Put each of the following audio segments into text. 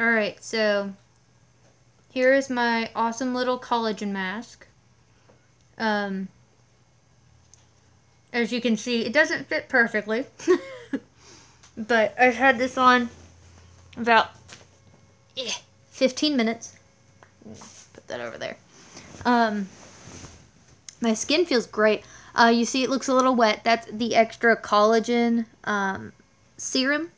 Alright, so here is my awesome little collagen mask. Um, as you can see, it doesn't fit perfectly. but I've had this on about eh, 15 minutes. Put that over there. Um, my skin feels great. Uh, you see it looks a little wet. That's the extra collagen um, serum.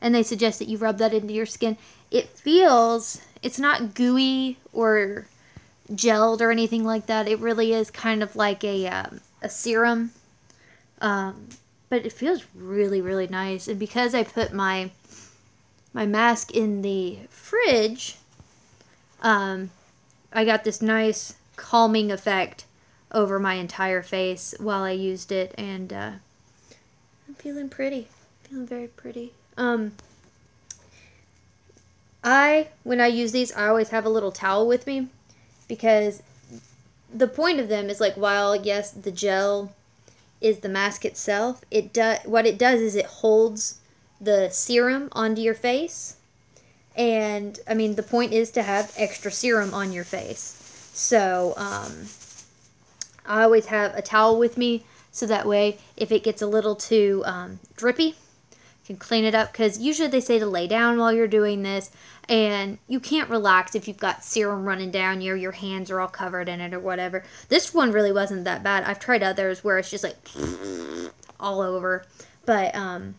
And they suggest that you rub that into your skin. It feels, it's not gooey or gelled or anything like that. It really is kind of like a, um, a serum. Um, but it feels really, really nice. And because I put my my mask in the fridge, um, I got this nice calming effect over my entire face while I used it, and uh, I'm feeling pretty, feeling very pretty. Um, I when I use these, I always have a little towel with me because the point of them is like while yes the gel is the mask itself, it does what it does is it holds the serum onto your face. And I mean, the point is to have extra serum on your face. So, um, I always have a towel with me so that way if it gets a little too um, drippy, can clean it up because usually they say to lay down while you're doing this and you can't relax if you've got serum running down you your hands are all covered in it or whatever this one really wasn't that bad i've tried others where it's just like all over but um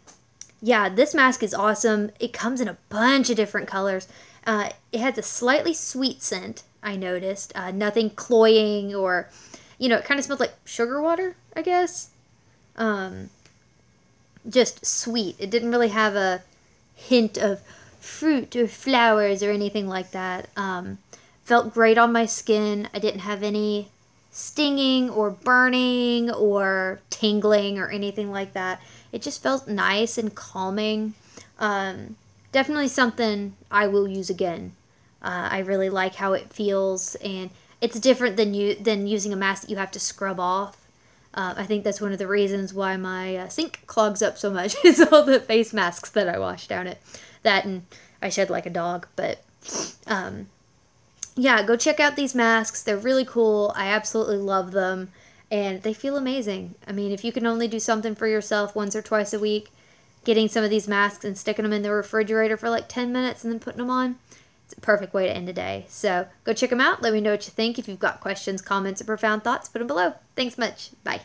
yeah, this mask is awesome. It comes in a bunch of different colors. Uh, it has a slightly sweet scent, I noticed. Uh, nothing cloying or, you know, it kind of smells like sugar water, I guess. Um, just sweet. It didn't really have a hint of fruit or flowers or anything like that. Um, felt great on my skin. I didn't have any stinging or burning or tingling or anything like that it just felt nice and calming. Um, definitely something I will use again. Uh, I really like how it feels, and it's different than you than using a mask that you have to scrub off. Uh, I think that's one of the reasons why my uh, sink clogs up so much is all the face masks that I wash down it. That and I shed like a dog, but um, yeah, go check out these masks. They're really cool. I absolutely love them and they feel amazing. I mean, if you can only do something for yourself once or twice a week, getting some of these masks and sticking them in the refrigerator for like 10 minutes and then putting them on, perfect way to end a day. So go check them out. Let me know what you think. If you've got questions, comments, or profound thoughts, put them below. Thanks much. Bye.